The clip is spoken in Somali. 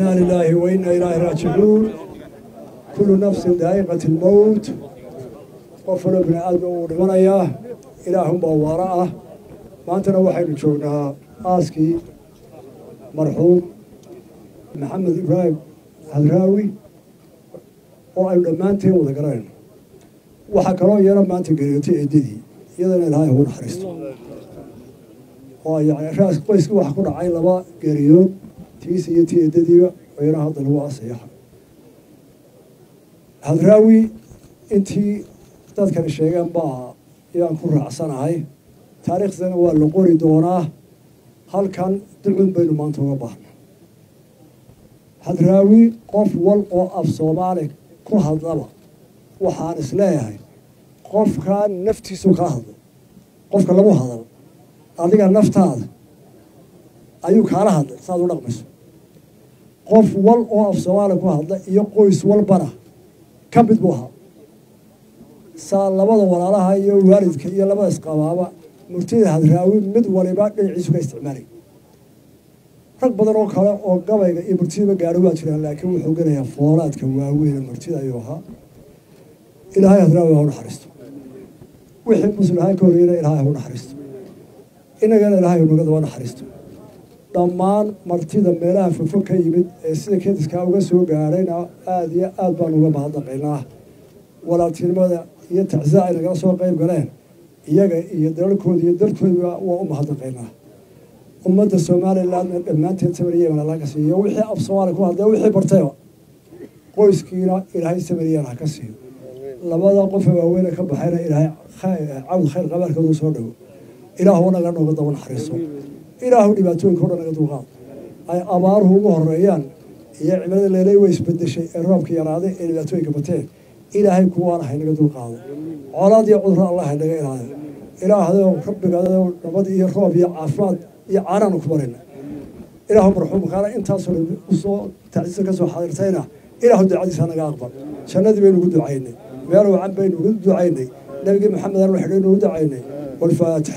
إنا لله وإنا إليه راجعون كل نفس ذائقة الموت qofna bini aadam uu dhimanayaa ilaahunbaa waara ah maantana waxaynu joognaa aaskii marxuum maxamed ibraahim hadraawi oo aynu dhammaanteen wada garanayno waxaa kaloo yara maanta geeriyootay eedadii iyadana ilaahay ugu naxariisto oo yani raas qoyskii waxa ku dhacay laba geeriyood tiis iyo tii eedadiiba yana hadda lagu aasayaxa hadraawi intii dadkani sheegeen baa yaan ku raacsanahay. Taariikhdana waa la qori doonaa. Halkan ducun baynu maanta uga baahna. Hadraawi qof wal oo af soomaali ku hadlaba waxaan is leeyahay qofkaa naftiisu kaa hadlo qofka lagu hadal adiga naftaada ayuu kaala hadlay saaad u dhaqmayso qof wal oo af soomaali ku hadla iyo qoys walbana ka mid buu ahaa. Saa labada walaalaha iyo waalidka iyo labada isqabaaba murtida hadraawi mid waliba dhinaciisu ka isticmaalay. Rag badan oo kale oo gabayga iyo murtidaba gaadho waa jiraan laakiin wuxuu gelayaa foolaadka waaweyn murtida ayuu ahaa. Ilaahay hadraawi ha u naxariisto. Wixii muslihaan ka horeyna ilaahay ha u naxariisto. Inagana ilaahay unaga daba naxariisto dhammaan martida meelaha fofog ka yimid ee sida kediskaa uga soo gaadhayna aada iyo aad baan uga mahadnaqaynaa walaaltinimada iyo tacsiya ay nagala soo qayb galeen iyaga iyo dalalkooda iyo dalkooda waa u mahadnaqaynaa ummadda somalilandna dhammaanteed samariyana laga siiyo wixii af soomaali ku hadlay wixii bartayba qoyskiina ilaahay samariyana ha ka siiyo. Labada qofe waaweyne ka baxayna ilaahay cawd khayr qabaarkooda soo dhowo ilaahu naga nooga daba naxariiso ilaahu dhibaatooyinka o dhan naga dulqaad ay abaaruhu ugu horeeyaan iyo cimilada leeley way isbedeshay ee roobka yaraaday ee dhibaatooyinka bateen ilaahay kuwaana haynaga dulqaado colaad iyo cuduro allah haynaga ilaada ilaahdo rabbigaado nabad iyo roob iyo caafimaad iyo caanaanu ku barina ilaahu marxuumkaana intaasoo u soo tacsiisa ka soo xadirtayna ilaahu ducadiisa naga aqbal jannadii baynu ugu ducaynay meel wacan baynu ugu ducaynay nabigii maxamed aan waxidhaynu ugu ducaynay walfaatix